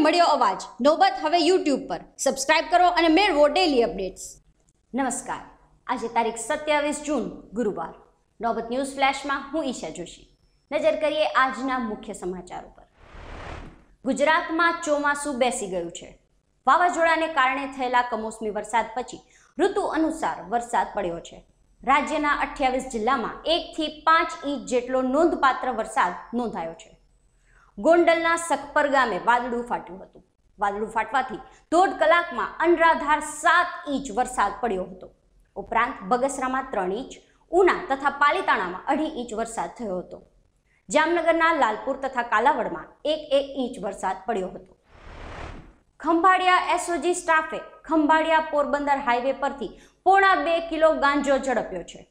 મળ્યો અવાજ. નોબત હવે યુટ્યુબ પર. સબસ્ક્રાઇબ કરો અને મેળવો ડેલી અપડેટ્સ નમસ્કાર. આજે તારીખ સત્યાવીસ જૂન, ગુરુવાર. નોબત ન્યૂઝ ફ્લેશમાં હું ઈશા જોશી. નજર કરીએ આજના મુખ્ય સમાચારો પર. ગુજરાતમાં ચોમાસું બેસી ગયું છે. વાવાઝોડાને કારણે થયેલા કમોસમી વરસાદ પછી ઋતુ અનુસાર વરસાદ પડ્યો છે. રાજ્યના અઠ્યાવીસ જિલ્લામાં એકથી પાંચ ઇંચ જેટલો નોંધપાત્ર વરસાદ નોંધાયો છે. ગોંડલના સખપર ગામે વાદળું ફાટ્યું હતું. વાદળું ફાટવાથી દોઢ કલાકમાં અનરાધાર સાત ઇંચ વરસાદ પડ્યો હતો. ઉપરાંત બગસરામાં ત્રણ ઇંચ, ઉના તથા પાલીતાણામાં અઢી ઇંચ વરસાદ થયો હતો. જામનગરના લાલપુર તથા કાલાવડમાં એક એક ઇંચ વરસાદ પડ્યો હતો. ખંભાળિયા એસઓજી સ્ટાફે ખંભાળિયા પોરબંદર હાઈવે પરથી પોણા બે કિલો ગાંજો ઝડપ્યો છે.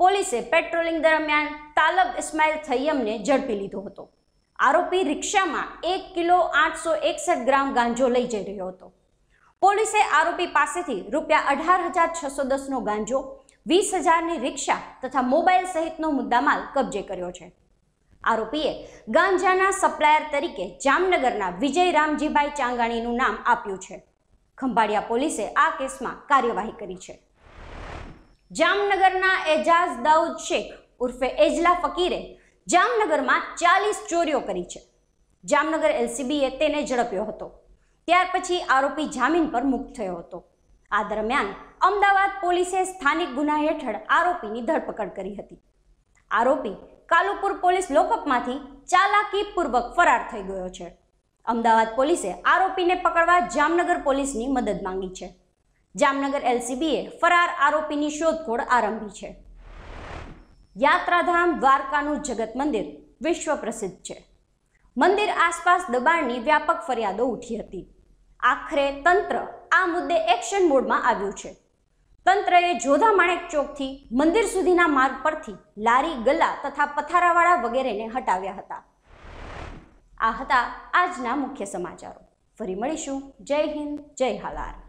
પોલીસે પેટ્રોલિંગ દરમિયાન તાલબ ઇસ્માઇલ થૈયમને ઝડપી લીધો હતો. આરોપી રિક્ષામાં એક કિલો આઠસો એકસઠ ગ્રામ ગાંજો લઈ જઈ રહ્યો હતો. પોલીસે આરોપી પાસેથી રૂપિયા અઢાર હજાર છસો દસનો ગાંજો, વીસ હજારની રિક્ષા તથા મોબાઈલ સહિતનો મુદ્દામાલ કબજે કર્યો છે. આરોપીએ ગાંજાના સપ્લાયર તરીકે જામનગરના વિજય રામજીભાઈ ચાંગાણીનું નામ આપ્યું છે. ખંભાળિયા પોલીસે આ કેસમાં કાર્યવાહી કરી છે. જામનગરના એજાઝ દાઉદ શેખ ઉર્ફે એજલા ફકીરે જામનગરમાં ચાલીસ ચોરીઓ કરી છે. જામનગર એલસીબીએ તેને ઝડપ્યો હતો. ત્યાર પછી આરોપી જામીન પર મુક્ત થયો હતો. આ દરમિયાન અમદાવાદ પોલીસે સ્થાનિક ગુના હેઠળ આરોપીની ધરપકડ કરી હતી. આરોપી કાલુપુર પોલીસ લોકઅપમાંથી ચાલાકીપૂર્વક ફરાર થઈ ગયો છે. અમદાવાદ પોલીસે આરોપીને પકડવા જામનગર પોલીસની મદદ માંગી છે. જામનગર એલસીબીએ ફરાર આરોપીની શોધખોળ આરંભી છે. યાત્રાધામ દ્વારકાનું જગત મંદિર વિશ્વ પ્રસિદ્ધ છે. મંદિર આસપાસ દબાણની વ્યાપક ફરિયાદો ઉઠી હતી. આખરે તંત્ર આ મુદ્દે એક્શન મોડમાં આવ્યું છે. તંત્રએ જોધા માણેક ચોકથી મંદિર સુધીના માર્ગ પરથી લારી, ગલ્લા તથા પથારાવાળા વગેરેને હટાવ્યા હતા. આ હતા આજના મુખ્ય સમાચારો. ફરી મળીશું. જય હિન્દ, જય હાલાર.